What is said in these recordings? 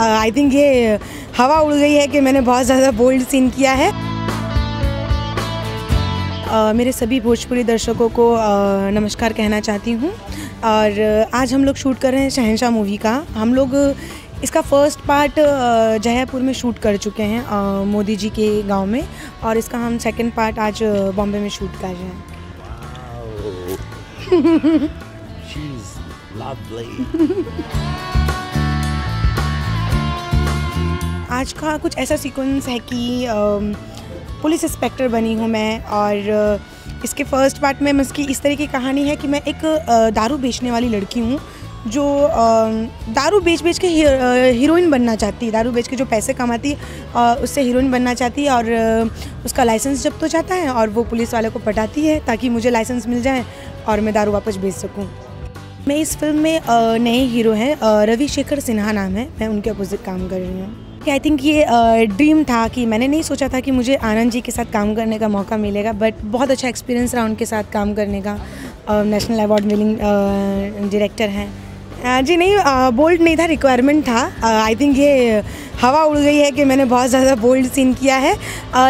आई think ये हवा उड़ गई है कि मैंने बहुत ज़्यादा बोल्ड सीन किया है। uh, मेरे सभी भोजपुरी दर्शकों को uh, नमस्कार कहना चाहती हूँ। और uh, आज हम लोग शूट कर रहे हैं शहनशाह मूवी का। हम लोग इसका फ़र्स्ट पार्ट जयपुर में शूट कर चुके हैं मोदी जी के गाँव में। और इसका हम सेकंड पार्ट आज बॉम्बे में शूट कर रहे हैं। आज का कुछ ऐसा सीक्वेंस है कि पुलिस इंस्पेक्टर बनी हूँ मैं और इसके फ़र्स्ट पार्ट में इसकी इस तरह की कहानी है कि मैं एक दारू बेचने वाली लड़की हूँ, जो दारू बेच बेच के हीरोइन बनना चाहती है। दारू बेच के जो पैसे कमाती है उससे हीरोइन बनना चाहती है और उसका लाइसेंस जब्त हो जाता है और वो पुलिस वाले को पटाती है ताकि मुझे लाइसेंस मिल जाए और मैं दारू वापस बेच सकूँ। मैं इस फ़िल्म में नए हीरो हैं रवि शेखर सिन्हा नाम है। मैं उनके अपोजिट काम कर रही हूँ। आई थिंक ये ड्रीम था कि मैंने नहीं सोचा था कि मुझे आनंद जी के साथ काम करने का मौका मिलेगा बट बहुत अच्छा एक्सपीरियंस रहा उनके साथ काम करने का। नेशनल अवार्ड विनिंग डायरेक्टर हैं। जी नहीं बोल्ड नहीं था रिक्वायरमेंट था। आई थिंक ये हवा उड़ गई है कि मैंने बहुत ज़्यादा बोल्ड सीन किया है।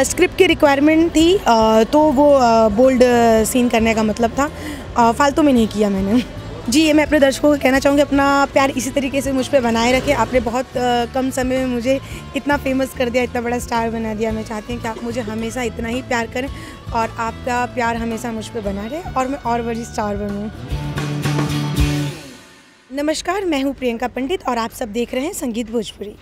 स्क्रिप्ट की रिक्वायरमेंट थी अ, तो वो बोल्ड सीन करने का मतलब था। फालतू में नहीं किया मैंने। जी, ये मैं अपने दर्शकों को कहना चाहूँगी, अपना प्यार इसी तरीके से मुझ पर बनाए रखें। आपने बहुत कम समय में मुझे इतना फ़ेमस कर दिया, इतना बड़ा स्टार बना दिया। मैं चाहती हूँ कि आप मुझे हमेशा इतना ही प्यार करें और आपका प्यार हमेशा मुझ पर बना रहे और मैं और बड़ी स्टार बनूँ। नमस्कार, मैं हूँ प्रियंका पंडित और आप सब देख रहे हैं संगीत भोजपुरी।